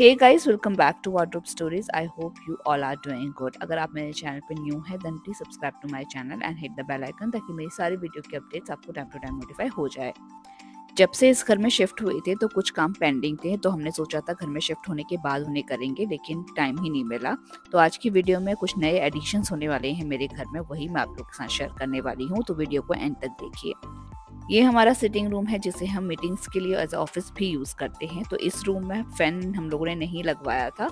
Hey guys welcome back to wardrobe stories I hope you all are doing good अगर आप मेरे channel पे new है then please subscribe to my channel and hit the bell icon ताकि मेरी सारी video की updates आपको टाइम टू टाइम नोटिफाई हो जाए। जब से इस घर में शिफ्ट हुए थे तो कुछ काम पेंडिंग थे तो हमने सोचा था घर में शिफ्ट होने के बाद उन्हें करेंगे, लेकिन टाइम ही नहीं मिला। तो आज की वीडियो में कुछ नए एडिशंस होने वाले हैं मेरे घर में, वही मैं आप लोग के साथ शेयर करने वाली हूँ। तो वीडियो को एंड तक देखिए। ये हमारा सिटिंग रूम है, जिसे हम मीटिंग्स के लिए एज ऑफ़िस भी यूज़ करते हैं। तो इस रूम में फ़ैन हम लोगों ने नहीं लगवाया था।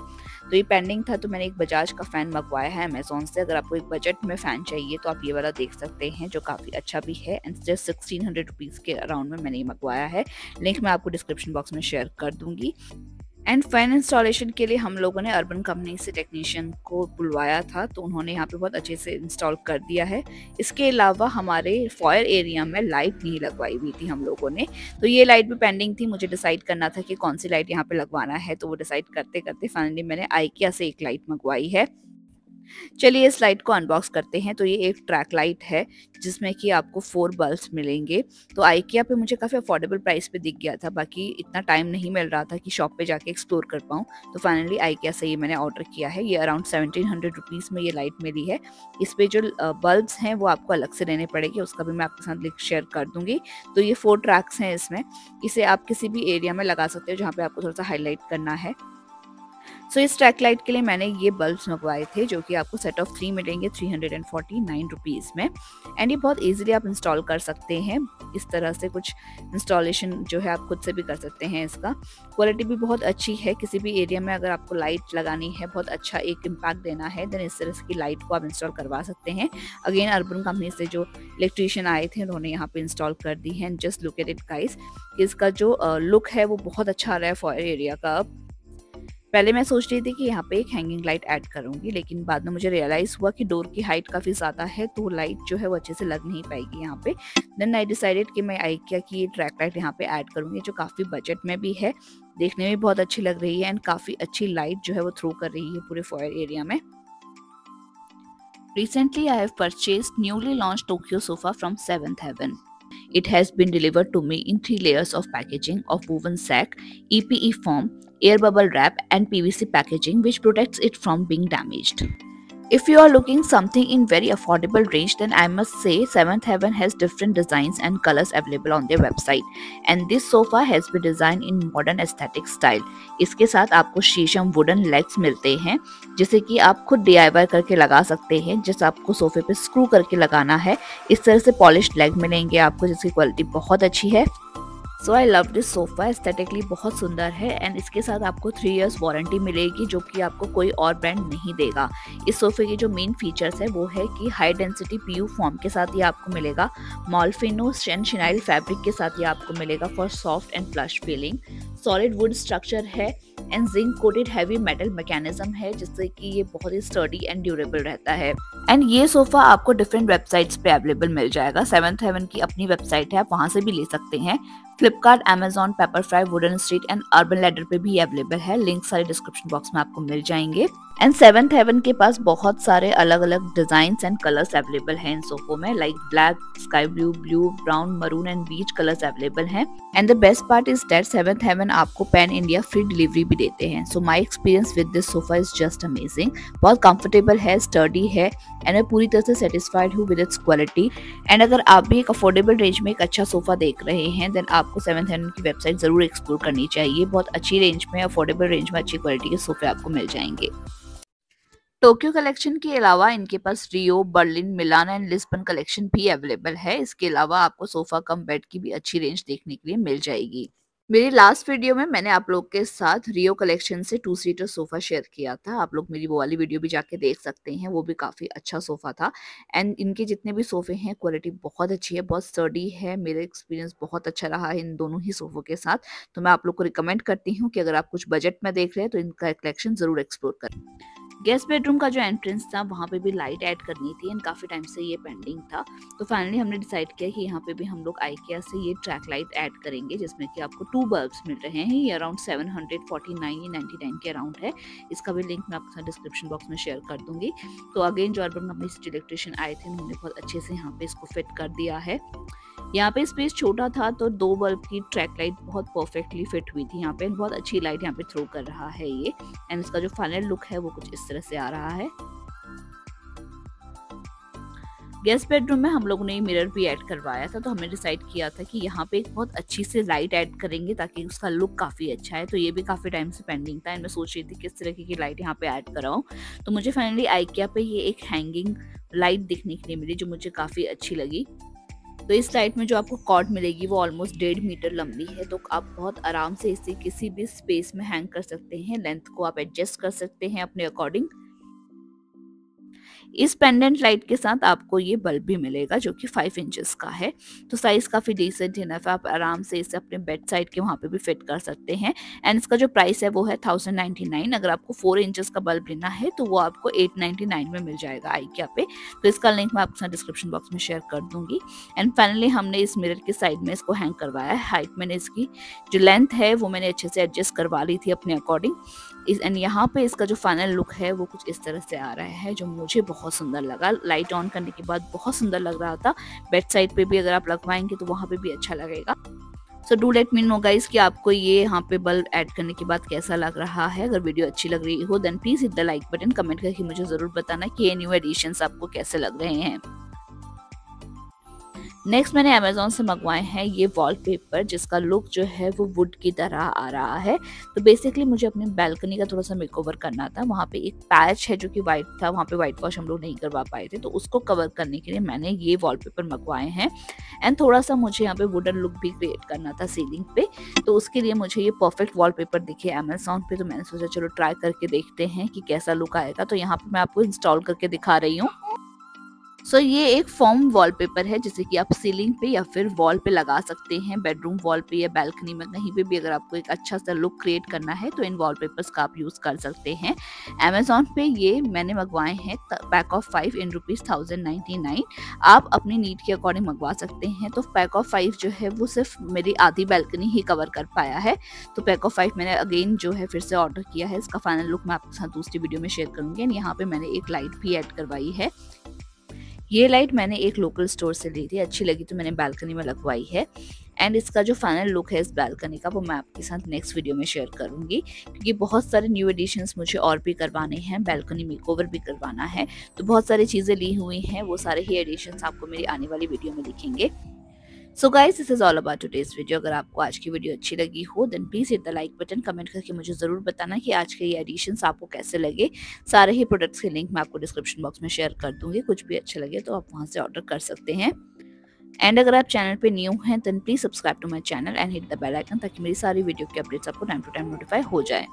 तो ये पेंडिंग था तो मैंने एक बजाज का फ़ैन मंगवाया है अमेजोन से। अगर आपको एक बजट में फ़ैन चाहिए तो आप ये वाला देख सकते हैं, जो काफ़ी अच्छा भी है। And just sixteen hundred rupees के अराउंड में मैंने ये मंगवाया है। लिंक मैं आपको डिस्क्रिप्शन बॉक्स में शेयर कर दूँगी। एंड फ़ैन इंस्टॉलेशन के लिए हम लोगों ने अर्बन कंपनी से टेक्नीशियन को बुलवाया था तो उन्होंने यहाँ पे बहुत अच्छे से इंस्टॉल कर दिया है। इसके अलावा हमारे फॉयर एरिया में लाइट नहीं लगवाई हुई थी हम लोगों ने। तो ये लाइट भी पेंडिंग थी, मुझे डिसाइड करना था कि कौन सी लाइट यहाँ पे लगवाना है तो वो डिसाइड करते करते फाइनली मैंने आइकिया से एक लाइट मंगवाई है। चलिए इस लाइट को अनबॉक्स करते हैं। तो ये एक ट्रैक लाइट है, जिसमें कि आपको फोर बल्ब्स मिलेंगे। तो आइकिया पे मुझे काफ़ी अफोर्डेबल प्राइस पे दिख गया था, बाकी इतना टाइम नहीं मिल रहा था कि शॉप पे जाके एक्सप्लोर कर पाऊँ। तो फाइनली आइकिया से ये मैंने ऑर्डर किया है। ये अराउंड सेवनटीन हंड्रेड रुपीज़ में ये लाइट मिली है। इस पर जो बल्ब्स हैं, वो आपको अलग से लेने पड़ेंगे। उसका भी मैं आपके साथ लिंक शेयर कर दूँगी। तो ये फोर ट्रैक्स हैं इसमें। इसे आप किसी भी एरिया में लगा सकते हो, जहाँ पे आपको थोड़ा सा हाईलाइट करना है। सो इस ट्रैक लाइट के लिए मैंने ये बल्ब्स मंगवाए थे, जो कि आपको सेट ऑफ़ थ्री मिलेंगे three hundred and forty nine rupees में। एंड ये बहुत ईजिली आप इंस्टॉल कर सकते हैं। इस तरह से कुछ इंस्टॉलेशन जो है आप खुद से भी कर सकते हैं इसका। क्वालिटी भी बहुत अच्छी है। किसी भी एरिया में अगर आपको लाइट लगानी है, बहुत अच्छा एक इम्पैक्ट देना है देन इस तरह की लाइट को आप इंस्टॉल करवा सकते हैं। अगेन अर्बन कंपनी से जो इलेक्ट्रीशियन आए थे, उन्होंने यहाँ पे इंस्टॉल कर दी है। And just look at it guys इसका जो लुक है, वो बहुत अच्छा आ रहा है फॉर एरिया का। पहले मैं सोच रही थी कि यहाँ पे एक हैंगिंग लाइट ऐड करूँगी, लेकिन बाद में मुझे रियलाइज़ हुआ कि डोर की हाइट काफ़ी ज़्यादा है तो लाइट जो है वो अच्छे से लग नहीं पाएगी यहाँ पे देन आई डिसाइडेड कि मैं आइकिया की ट्रैक लाइट यहाँ पे ऐड करूँगी, जो काफ़ी बजट में भी है, देखने में बहुत अच्छी लग रही है एंड काफ़ी अच्छी लाइट जो है वो थ्रो कर रही है पूरे फॉयर एरिया में recently I have purchased newly launched Tokyo sofa from Seventh Heaven. It has been delivered to me in three layers of packaging of woven sack, EPE foam, air bubble wrap and PVC packaging which protects it from being damaged. If you are looking something in very affordable range then I must say 7th Heaven has different designs and colors available on their website and this sofa has been designed in modern aesthetic style. इसके साथ आपको शीशम wooden legs मिलते हैं जिसे कि आप खुद डी करके लगा सकते हैं जैसे आपको सोफे पे स्क्रू करके लगाना है इस तरह से पॉलिश लेग मिलेंगे आपको जिसकी क्वालिटी बहुत अच्छी है so I love this sofa aesthetically बहुत सुंदर है एंड इसके साथ आपको थ्री इयर्स वारंटी मिलेगी जो कि आपको कोई और ब्रांड नहीं देगा। इस सोफ़े के जो मेन फीचर्स है वो है कि हाई डेंसिटी पी फॉर्म के साथ ये आपको मिलेगा। मॉल्फिनो एंड शिनाइल फैब्रिक के साथ ये आपको मिलेगा for soft and flush feeling solid wood structure है and zinc coated heavy metal mechanism है जिससे कि ये बहुत ही स्टर्डी एंड ड्यूरेबल रहता है। एंड ये सोफा आपको डिफरेंट वेबसाइट्स पे अवेलेबल मिल जाएगा। सेवंथ हेवन की अपनी वेबसाइट है, आप वहाँ से भी ले सकते हैं। Flipkart Amazon Pepperfry Wooden Street and Urban Ladder पे भी अवेलेबल है। लिंक सारे डिस्क्रिप्शन बॉक्स में आपको मिल जाएँगे। एंड सेवंथ हेवन के पास बहुत सारे अलग अलग डिज़ाइन एंड कलर्स अवेलेबल हैं इन सोफो में like black sky blue blue brown maroon and beige colours available हैं. And the best part is that Seventh Heaven आपको पैन इंडिया फ्री डिलीवरी भी देते हैं. So my experience with this sofa is just amazing बहुत comfortable है sturdy है and मैं पूरी तरह से सेटिस्फाइड हूँ विद इट्स क्वालिटी एंड अगर आप भी एक अफोर्डेबल रेंज में एक अच्छा सोफा देख रहे हैं देन आपको सेवंथ हेवन की वेबसाइट ज़रूर एक्सप्लोर करनी चाहिए. बहुत अच्छी रेंज में अफोर्डेबल रेंज में अच्छी क्वालिटी के सोफे आपको मिल जाएँगे. टोक्यो कलेक्शन के अलावा इनके पास Rio, Berlin, Milan and Lisbon collection भी अवेलेबल है। इसके अलावा आपको सोफा कम बेड की भी अच्छी रेंज देखने के लिए मिल जाएगी। मेरी लास्ट वीडियो में मैंने आप लोग के साथ रियो कलेक्शन से टू सीटर सोफा शेयर किया था। आप लोग मेरी वो वाली वीडियो भी जाके देख सकते हैं, वो भी काफ़ी अच्छा सोफा था। एंड इनके जितने भी सोफे हैं, क्वालिटी बहुत अच्छी है, बहुत स्टडी है। मेरा एक्सपीरियंस बहुत अच्छा रहा है इन दोनों ही सोफों के साथ। तो मैं आप लोग को रिकमेंड करती हूँ कि अगर आप कुछ बजट में देख रहे हैं तो इनका कलेक्शन ज़रूर एक्सप्लोर करें। गेस्ट बेडरूम का जो एंट्रेंस था, वहाँ पे भी लाइट ऐड करनी थी एंड काफ़ी टाइम से ये पेंडिंग था। तो फाइनली हमने डिसाइड किया कि यहाँ पे भी हम लोग आइकिया से ये ट्रैक लाइट ऐड करेंगे, जिसमें कि आपको टू बल्ब्स मिल रहे हैं। ये around seven hundred forty nine या नाइन्टी नाइन के अराउंड है। इसका भी लिंक मैं आपके साथ डिस्क्रिप्शन बॉक्स में शेयर कर दूँगी। तो अगेन जो अर्बन कंपनी इलेक्ट्रिशियन आए थे, उन्होंने बहुत अच्छे से यहाँ पे इसको फिट कर दिया है। यहाँ पे स्पेस छोटा था तो दो बल्ब की ट्रैक लाइट बहुत परफेक्टली फिट हुई थी यहाँ पे बहुत अच्छी लाइट यहाँ पे थ्रो कर रहा है ये एंड इसका जो फाइनल लुक है वो कुछ इस तरह से आ रहा है। गेस्ट बेडरूम में हम लोगों ने मिरर भी ऐड करवाया था तो हमने डिसाइड किया था कि यहाँ पे एक बहुत अच्छी से लाइट ऐड करेंगे ताकि उसका लुक काफ़ी अच्छा है। तो ये भी काफ़ी टाइम से पेंडिंग था एंड मैं सोच रही थी किस तरह की लाइट यहाँ पे ऐड कराऊँ। तो मुझे फाइनली आइकिया पे ये एक हैंगिंग लाइट दिखने के लिए मिली जो मुझे काफ़ी अच्छी लगी। तो इस लाइट में जो आपको कॉर्ड मिलेगी, वो ऑलमोस्ट डेढ़ मीटर लंबी है तो आप बहुत आराम से इसे किसी भी स्पेस में हैंग कर सकते हैं लेंथ को आप एडजस्ट कर सकते हैं अपने अकॉर्डिंग इस पेंडेंट लाइट के साथ आपको ये बल्ब भी मिलेगा, जो कि फाइव इंचेस का है। तो साइज़ काफ़ी डिसेंट इनफ है, आप आराम से इसे अपने बेड साइड के वहाँ पे भी फिट कर सकते हैं। एंड इसका जो प्राइस है वो है थाउज़ेंड नाइन्टी नाइन अगर आपको फोर इंचेस का बल्ब लेना है तो वो आपको एट नाइन्टी नाइन में मिल जाएगा आईकिया पे। तो इसका लिंक मैं आपके साथ डिस्क्रिप्शन बॉक्स में शेयर कर दूँगी। एंड फाइनली हमने इस मिरर के साइड में इसको हैंग करवाया है। हाइट मैंने इसकी, जो लेंथ है, वो मैंने अच्छे से एडजस्ट करवा ली थी अपने अकॉर्डिंग एंड यहाँ पे इसका जो फाइनल लुक है, वो कुछ इस तरह से आ रहा है, जो मुझे बहुत सुंदर लगा। लाइट ऑन करने के बाद बहुत सुंदर लग रहा था। बेड साइड पे भी अगर आप लगवाएँगे तो वहाँ पे भी अच्छा लगेगा। So do let me know guys कि आपको ये यहाँ पे बल्ब ऐड करने के बाद कैसा लग रहा है। अगर वीडियो अच्छी लग रही हो then please hit the like button comment करके मुझे ज़रूर बताना कि ये न्यू एडिशन आपको कैसे लग रहे हैं। नेक्स्ट मैंने अमेजोन से मंगवाए हैं ये वॉलपेपर जिसका लुक जो है वो वुड की तरह आ रहा है। तो बेसिकली मुझे अपनी बैल्कनी का थोड़ा सा मेकओवर करना था। वहाँ पे एक पैच है जो कि वाइट था, वहाँ पे वाइट वॉश हम लोग नहीं करवा पाए थे। तो उसको कवर करने के लिए मैंने ये वॉलपेपर मंगवाए हैं। एंड थोड़ा सा मुझे यहाँ पे वुडन लुक भी क्रिएट करना था सीलिंग पे। तो उसके लिए मुझे ये परफेक्ट वॉलपेपर दिखे अमेजोन पे। तो मैंने सोचा चलो ट्राई करके देखते हैं कि कैसा लुक आएगा। तो यहाँ पर मैं आपको इंस्टॉल करके दिखा रही हूँ। सो so, ये एक फॉर्म वॉलपेपर है जिसे कि आप सीलिंग पे या फिर वॉल पे लगा सकते हैं बेडरूम वॉल पे या बैल्कनी में कहीं पे भी अगर आपको एक अच्छा सा लुक क्रिएट करना है तो इन वॉलपेपर्स का आप यूज़ कर सकते हैं। अमेजोन पे ये मैंने मंगवाए हैं pack of five in rupees thousand ninety nine आप अपनी नीड के अकॉर्डिंग मंगवा सकते हैं। तो पैक ऑफ़ फाइव जो है वो सिर्फ़ मेरी आधी बैल्कनी ही कवर कर पाया है। तो पैक ऑफ़ फाइव मैंने अगेन जो है फिर से ऑर्डर किया है। इसका फाइनल लुक मैं आपके साथ दूसरी वीडियो में शेयर करूँगी। एंड यहाँ पे मैंने एक लाइट भी ऐड करवाई है। ये लाइट मैंने एक लोकल स्टोर से ली थी, अच्छी लगी तो मैंने बालकनी में लगवाई है। एंड इसका जो फाइनल लुक है इस बालकनी का, वो मैं आपके साथ नेक्स्ट वीडियो में शेयर करूँगी। क्योंकि बहुत सारे न्यू एडिशंस मुझे और भी करवाने हैं बालकनी मेकओवर भी करवाना है। तो बहुत सारी चीज़ें ली हुई हैं, वो सारे ही एडिशंस आपको मेरी आने वाली वीडियो में दिखेंगे। So guys this is all about today's video अगर आपको आज की वीडियो अच्छी लगी हो then please hit the like button comment करके मुझे ज़रूर बताना कि आज के ये एडिशन आपको कैसे लगे। सारे ही प्रोडक्ट्स के लिंक मैं आपको डिस्क्रिप्शन बॉक्स में शेयर कर दूँगी। कुछ भी अच्छा लगे तो आप वहाँ से ऑर्डर कर सकते हैं। एंड अगर आप चैनल पे न्यू हैं then please subscribe to my channel and hit the bell icon ताकि मेरी सारी वीडियो की अपडेट्स आपको टाइम टू टाइम नोटिफाई हो जाए।